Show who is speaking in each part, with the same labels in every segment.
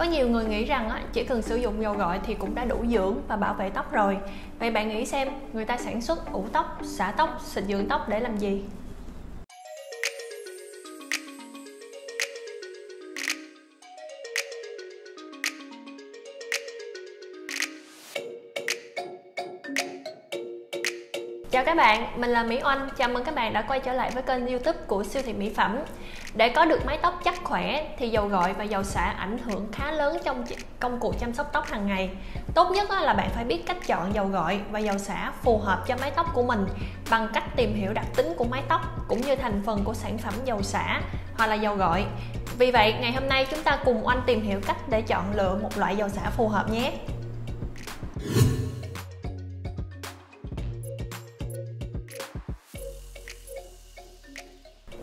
Speaker 1: có nhiều người nghĩ rằng á, chỉ cần sử dụng dầu gội thì cũng đã đủ dưỡng và bảo vệ tóc rồi. Vậy bạn nghĩ xem người ta sản xuất ủ tóc xả tóc xịt dưỡng tóc để làm gì? Chào các bạn, mình là Mỹ Oanh. Chào mừng các bạn đã quay trở lại với kênh youtube của siêu thị mỹ phẩm. Để có được mái tóc chắc khỏe thì dầu gội và dầu xả ảnh hưởng khá lớn trong công cụ chăm sóc tóc hàng ngày. Tốt nhất là bạn phải biết cách chọn dầu gội và dầu xả phù hợp cho mái tóc của mình Bằng cách tìm hiểu đặc tính của mái tóc cũng như thành phần của sản phẩm dầu xả hoặc là dầu gội. Vì vậy ngày hôm nay chúng ta cùng Oanh tìm hiểu cách để chọn lựa một loại dầu xả phù hợp nhé.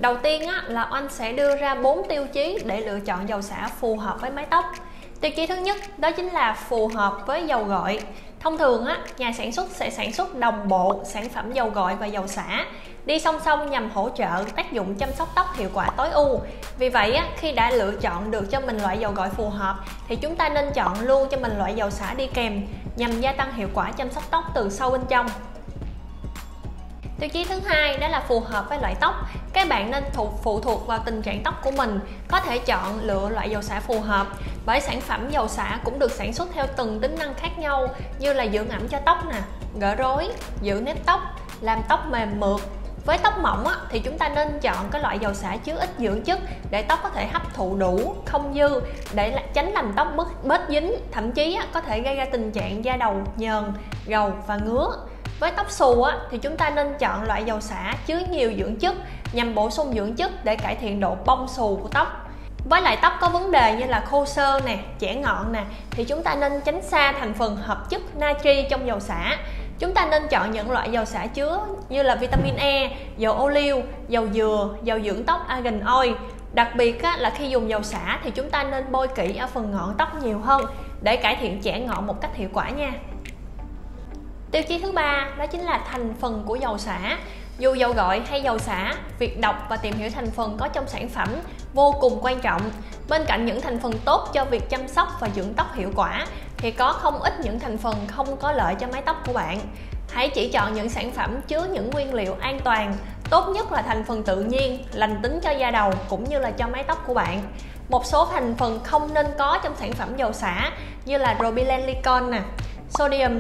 Speaker 1: Đầu tiên á, là Oanh sẽ đưa ra 4 tiêu chí để lựa chọn dầu xả phù hợp với mái tóc. Tiêu chí thứ nhất đó chính là phù hợp với dầu gội. Thông thường á, nhà sản xuất sẽ sản xuất đồng bộ sản phẩm dầu gội và dầu xả đi song song nhằm hỗ trợ tác dụng chăm sóc tóc hiệu quả tối ưu. Vì vậy á, khi đã lựa chọn được cho mình loại dầu gội phù hợp thì chúng ta nên chọn luôn cho mình loại dầu xả đi kèm nhằm gia tăng hiệu quả chăm sóc tóc từ sâu bên trong. Tiêu chí thứ hai đó là phù hợp với loại tóc. Các bạn nên thuộc phụ thuộc vào tình trạng tóc của mình, có thể chọn lựa loại dầu xả phù hợp. Bởi sản phẩm dầu xả cũng được sản xuất theo từng tính năng khác nhau như là dưỡng ẩm cho tóc nè, gỡ rối, giữ nếp tóc, làm tóc mềm mượt, với tóc mỏng á, thì chúng ta nên chọn cái loại dầu xả chứa ít dưỡng chất để tóc có thể hấp thụ đủ không dư để tránh làm tóc bớt, bớt dính. Thậm chí á, có thể gây ra tình trạng da đầu nhờn gầu và ngứa. Với tóc xù á, thì chúng ta nên chọn loại dầu xả chứa nhiều dưỡng chất nhằm bổ sung dưỡng chất để cải thiện độ bông xù của tóc. Với lại tóc có vấn đề như là khô sơ nè, chẻ ngọn nè thì chúng ta nên tránh xa thành phần hợp chất natri trong dầu xả. Chúng ta nên chọn những loại dầu xả chứa như là vitamin E, dầu ô liu, dầu dừa, dầu dưỡng tóc argan oil. Đặc biệt á, là khi dùng dầu xả thì chúng ta nên bôi kỹ ở phần ngọn tóc nhiều hơn để cải thiện chẻ ngọn một cách hiệu quả nha. Tiêu chí thứ ba đó chính là thành phần của dầu xả dù dầu gội hay dầu xả, việc đọc và tìm hiểu thành phần có trong sản phẩm vô cùng quan trọng. Bên cạnh những thành phần tốt cho việc chăm sóc và dưỡng tóc hiệu quả, thì có không ít những thành phần không có lợi cho mái tóc của bạn. Hãy chỉ chọn những sản phẩm chứa những nguyên liệu an toàn, tốt nhất là thành phần tự nhiên, lành tính cho da đầu cũng như là cho mái tóc của bạn. Một số thành phần không nên có trong sản phẩm dầu xả như là robilenlicol nè, sodium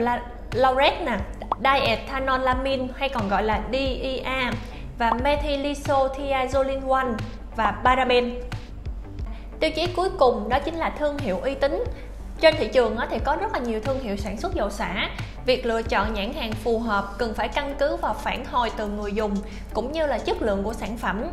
Speaker 1: laureth nè diethanolamine, hay còn gọi là DEA và methylisothiazolin 1 và paraben. Tiêu chí cuối cùng đó chính là thương hiệu uy tín. Trên thị trường thì có rất là nhiều thương hiệu sản xuất dầu xả việc lựa chọn nhãn hàng phù hợp cần phải căn cứ vào phản hồi từ người dùng, cũng như là chất lượng của sản phẩm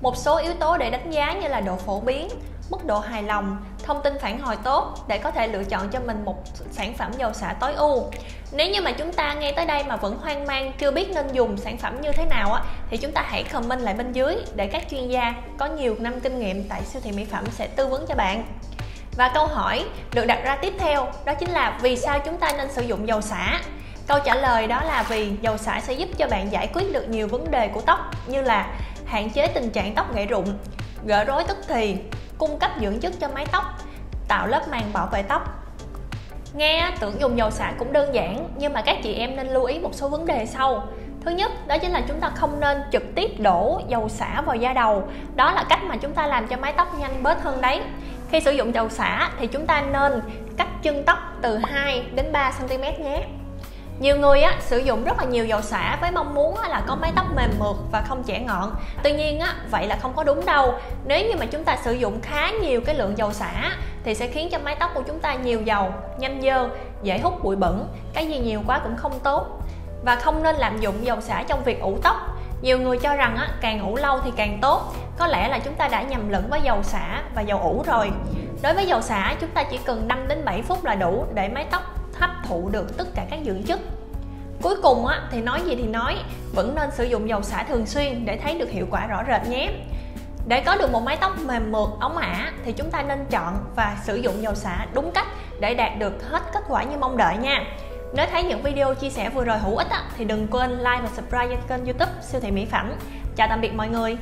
Speaker 1: một số yếu tố để đánh giá như là độ phổ biến, mức độ hài lòng, thông tin phản hồi tốt để có thể lựa chọn cho mình một sản phẩm dầu xả tối ưu. Nếu như mà chúng ta nghe tới đây mà vẫn hoang mang, chưa biết nên dùng sản phẩm như thế nào á, thì chúng ta hãy comment lại bên dưới để các chuyên gia có nhiều năm kinh nghiệm tại siêu thị mỹ phẩm sẽ tư vấn cho bạn. Và câu hỏi được đặt ra tiếp theo, đó chính là vì sao chúng ta nên sử dụng dầu xả? Câu trả lời đó là vì dầu xả sẽ giúp cho bạn giải quyết được nhiều vấn đề của tóc, như là hạn chế tình trạng tóc gãy rụng, gỡ rối tức thì, cung cấp dưỡng chất cho mái tóc, tạo lớp màng bảo vệ tóc. Nghe tưởng dùng dầu xả cũng đơn giản, nhưng mà các chị em nên lưu ý một số vấn đề sau. Thứ nhất, đó chính là chúng ta không nên trực tiếp đổ dầu xả vào da đầu. Đó là cách mà chúng ta làm cho mái tóc nhanh bớt hơn đấy. Khi sử dụng dầu xả thì chúng ta nên cắt chân tóc từ 2 đến 3 cm nhé nhiều người á, sử dụng rất là nhiều dầu xả với mong muốn á, là có mái tóc mềm mượt và không chẻ ngọn. Tuy nhiên á, vậy là không có đúng đâu. Nếu như mà chúng ta sử dụng khá nhiều cái lượng dầu xả thì sẽ khiến cho mái tóc của chúng ta nhiều dầu nhanh dơ dễ hút bụi bẩn. Cái gì nhiều quá cũng không tốt. Và không nên lạm dụng dầu xả trong việc ủ tóc. Nhiều người cho rằng á, càng ủ lâu thì càng tốt. Có lẽ là chúng ta đã nhầm lẫn với dầu xả và dầu ủ rồi. Đối với dầu xả chúng ta chỉ cần 5 đến 7 phút là đủ để mái tóc thụ được tất cả các dưỡng chất. Cuối cùng á, thì nói gì thì nói vẫn nên sử dụng dầu xả thường xuyên để thấy được hiệu quả rõ rệt nhé. Để có được một mái tóc mềm mượt óng ả thì chúng ta nên chọn và sử dụng dầu xả đúng cách để đạt được hết kết quả như mong đợi nha. Nếu thấy những video chia sẻ vừa rồi hữu ích á, thì đừng quên like và subscribe kênh youtube siêu thị mỹ phẩm. Chào tạm biệt mọi người!